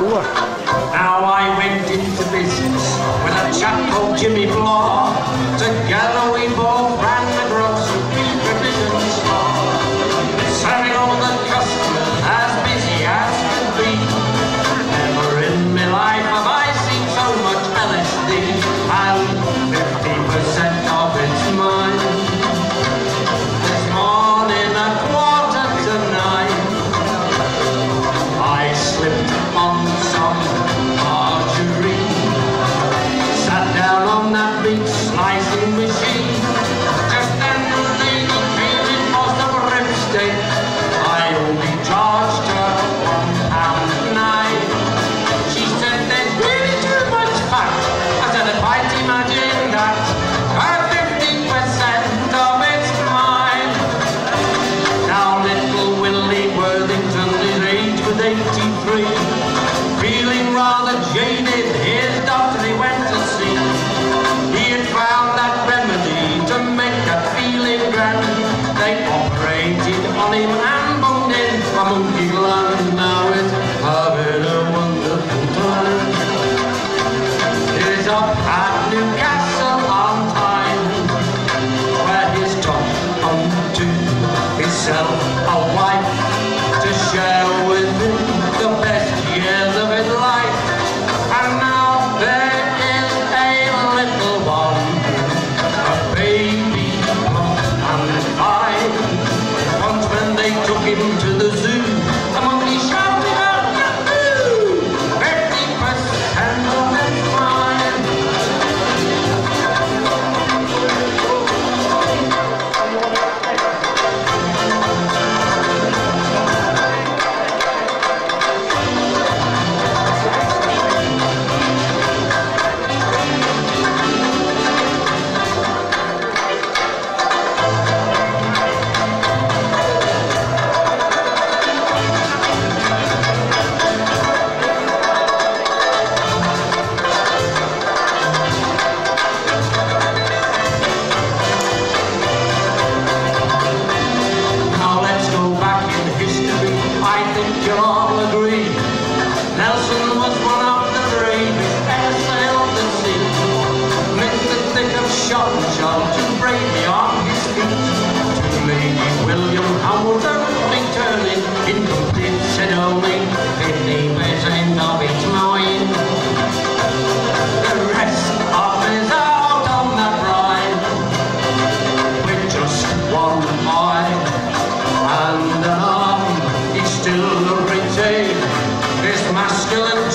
Now I went into business with a chap called Jimmy Block. jaded Skillen.